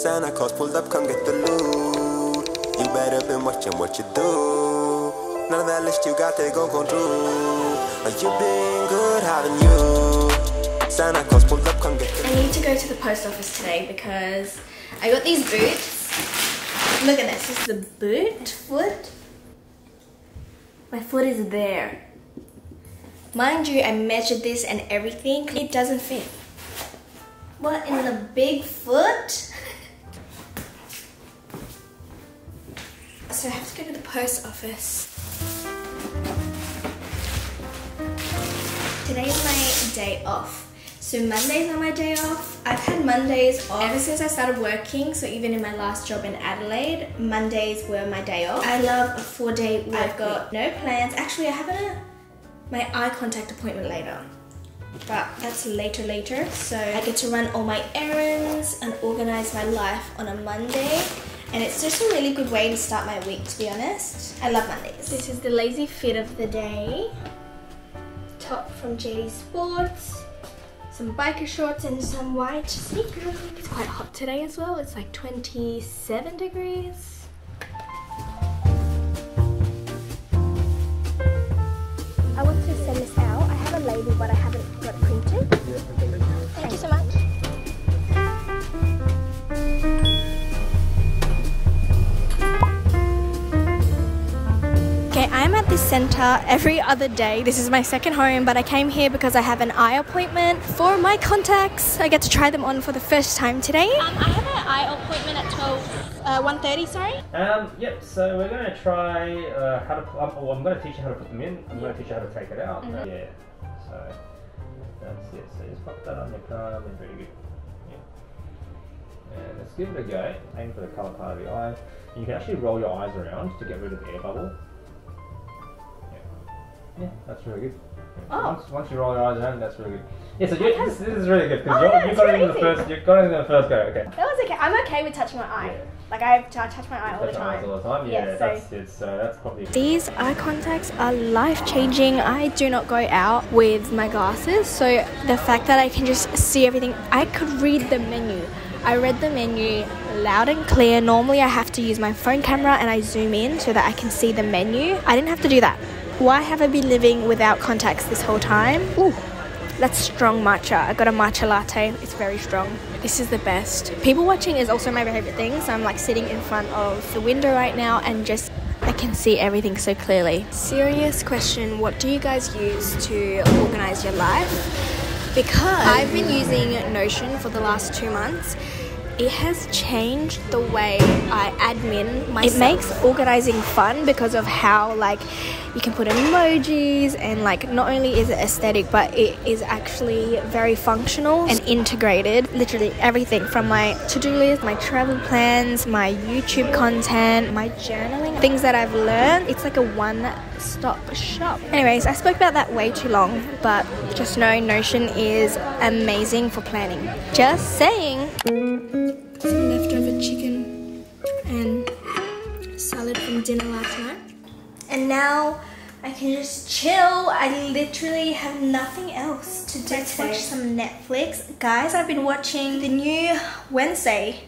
Santa Claus pulled up, come get the loot. You better been watching what you do. None of that list you got, they gon' come through. Are you been good, haven't you? Santa Claus pulled up, come get the I need to go to the post office today because I got these boots. Look at this. This is the boot foot. My foot is there. Mind you, I measured this and everything. It doesn't fit. What in the big foot? So I have to go to the post office. Today is my day off. So Mondays are my day off. I've had Mondays off ever since I started working. So even in my last job in Adelaide, Mondays were my day off. I love a four day work I've got no plans. Actually, I have a, my eye contact appointment later. But that's later later. So I get to run all my errands and organize my life on a Monday. And it's just a really good way to start my week, to be honest. I love Mondays. This is the lazy fit of the day. Top from JD Sports some biker shorts and some white sneakers. It's quite hot today as well. It's like 27 degrees. Center every other day. This is my second home, but I came here because I have an eye appointment for my contacts. I get to try them on for the first time today. Um, I have an eye appointment at 12, uh, 1.30, sorry. Um, yep, so we're going to try uh, how to, um, well, I'm going to teach you how to put them in. I'm going to teach you how to take it out. Mm -hmm. yeah, so that's it. So just pop that on your palm and very good. Yeah. And let's give it a go. Aim for the colour part of the eye. And You can actually roll your eyes around to get rid of the air bubble. Yeah, that's really good. Oh. Once, once you roll your eyes around, that's really good. Yeah, so you, this, this, is really good because oh, you got it in the first. You got it in the first go. Okay. That was okay. I'm okay with touching my eye. Yeah. Like I I touch my eye all the time. all the time. Yeah, yeah that's so. it's uh, that's probably. These eye contacts are life changing. I do not go out with my glasses, so the fact that I can just see everything, I could read the menu. I read the menu loud and clear. Normally, I have to use my phone camera and I zoom in so that I can see the menu. I didn't have to do that. Why have I been living without contacts this whole time? Ooh, that's strong matcha. I got a matcha latte. It's very strong. This is the best. People watching is also my favorite thing. So I'm like sitting in front of the window right now and just I can see everything so clearly. Serious question, what do you guys use to organize your life? Because I've been using Notion for the last two months it has changed the way I admin myself. It makes organizing fun because of how like you can put emojis and like not only is it aesthetic but it is actually very functional and integrated. Literally everything from my to-do list my travel plans my youtube content my journaling things that i've learned. It's like a one-stop shop. Anyways i spoke about that way too long but just know notion is amazing for planning. Just saying some leftover chicken and salad from dinner last night and now I can just chill. I literally have nothing else to do Let's today. watch some Netflix. Guys, I've been watching the new Wednesday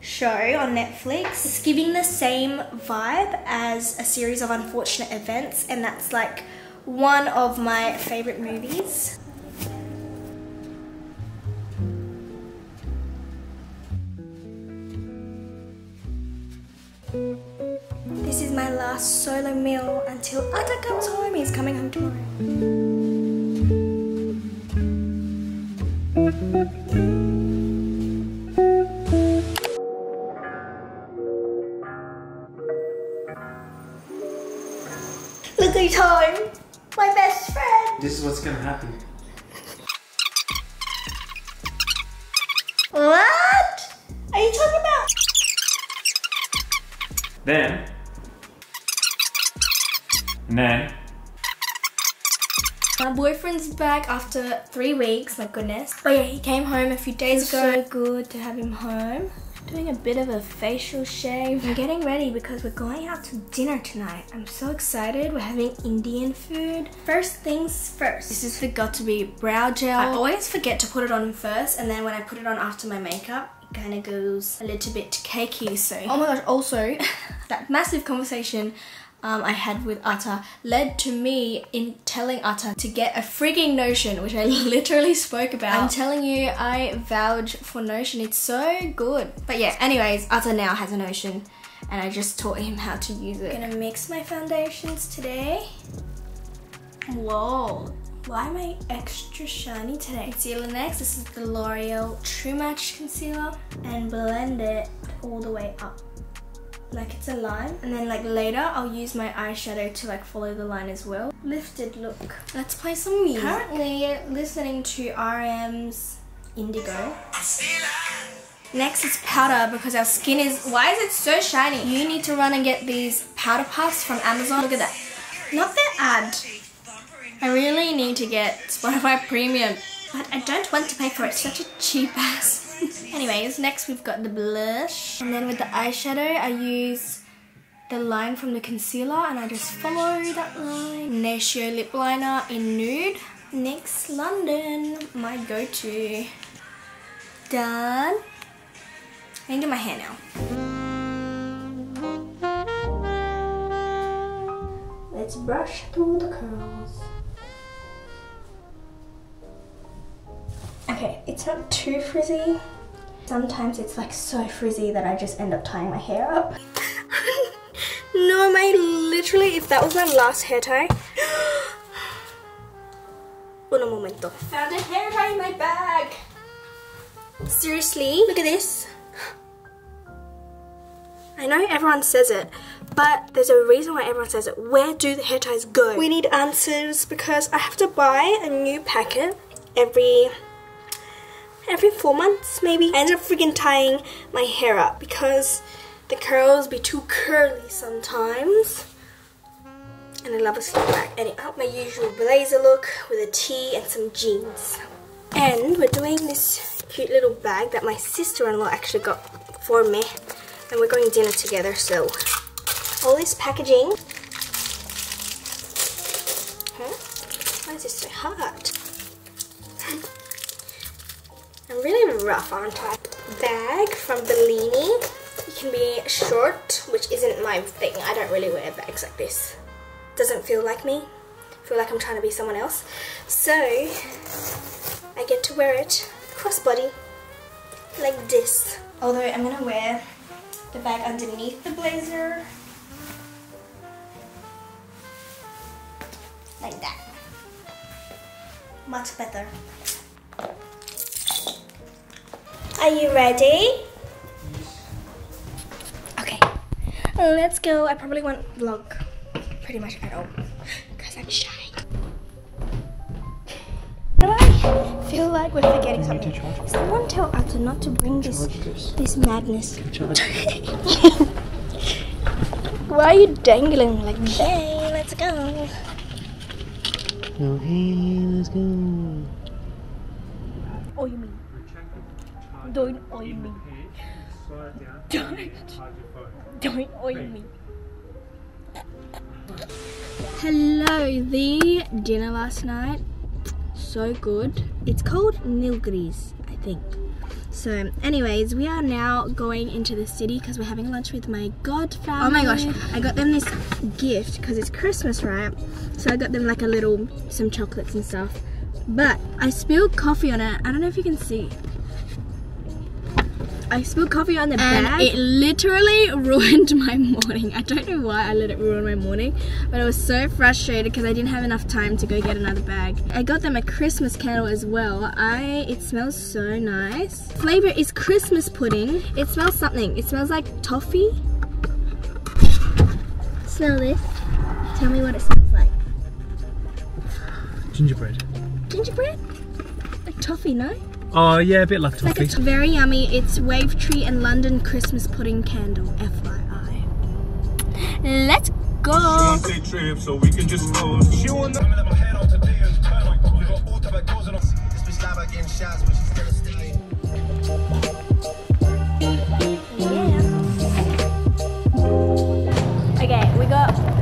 show on Netflix. It's giving the same vibe as a series of unfortunate events and that's like one of my favorite movies. This is my last solo meal until Ata comes home. He's coming home tomorrow. Look who's home! My best friend! This is what's gonna happen. What? Then, and then, my boyfriend's back after three weeks, my goodness. But yeah, he came home a few days ago. So good to have him home. Doing a bit of a facial shave. I'm getting ready because we're going out to dinner tonight. I'm so excited. We're having Indian food. First things first. This is for got2b brow gel. I always forget to put it on first and then when I put it on after my makeup, kind of goes a little bit cakey. So, oh my gosh, also that massive conversation um, I had with Ata led to me in telling Ata to get a frigging Notion, which I literally spoke about. I'm telling you, I vouch for Notion. It's so good. But yeah, anyways, Ata now has a Notion and I just taught him how to use it. I'm gonna mix my foundations today. Whoa, why am I extra shiny today? Concealer next, this is the L'Oreal True Match Concealer and blend it all the way up. Like it's a line and then like later I'll use my eyeshadow to like follow the line as well. Lifted look. Let's play some music. Currently listening to RM's Indigo. Next is powder because our skin is why is it so shiny? You need to run and get these powder puffs from Amazon. Look at that. Not the ad I really need to get Spotify Premium but I don't want to pay for it such a cheap ass Anyways, next we've got the blush. And then with the eyeshadow, I use the line from the concealer and I just follow that line. Natio lip liner in nude. NYX London, my go-to. Done. I can do my hair now. Let's brush through the curls. Okay, it's not too frizzy. Sometimes it's like so frizzy that I just end up tying my hair up. no, my literally, if that was my last hair tie. Uno momento. I found a hair tie in my bag. Seriously, look at this. I know everyone says it, but there's a reason why everyone says it. Where do the hair ties go? We need answers because I have to buy a new packet every every four months maybe. I ended up freaking tying my hair up because the curls be too curly sometimes. And I love a slick back. And it out my usual blazer look with a tee and some jeans. And we're doing this cute little bag that my sister-in-law actually got for me. And we're going dinner together, so all this packaging. Huh? Why is this so hard? I'm really rough, aren't I? Bag from Bellini. It can be short, which isn't my thing. I don't really wear bags like this. Doesn't feel like me. feel like I'm trying to be someone else. So, I get to wear it crossbody, like this. Although I'm gonna wear the bag underneath the blazer. Like that. Much better. Are you ready? Okay, let's go. I probably won't vlog pretty much at all because I'm shy. Do I feel like we're forgetting something? Someone tell Ata not to bring this this madness. Why are you dangling like that? Hey, let's go. Okay, let's go. Oh, you mean? Don't oil me. Don't. Don't oil me. Hello, the dinner last night. So good. It's called Nilgiris, I think. So, anyways, we are now going into the city because we're having lunch with my godfather. Oh my gosh, I got them this gift because it's Christmas, right? So I got them like a little, some chocolates and stuff. But I spilled coffee on it. I don't know if you can see. I spilled coffee on the and bag. it literally ruined my morning. I don't know why I let it ruin my morning, but I was so frustrated because I didn't have enough time to go get another bag. I got them a Christmas candle as well. I It smells so nice. Flavor is Christmas pudding. It smells something. It smells like toffee. Smell this. Tell me what it smells like. Gingerbread. Gingerbread? Like toffee, no? Oh, yeah, a bit like toffee. Like it's very yummy. It's Wavertree and London Christmas Pudding Candle, FYI. Let's go! Go. Okay, we got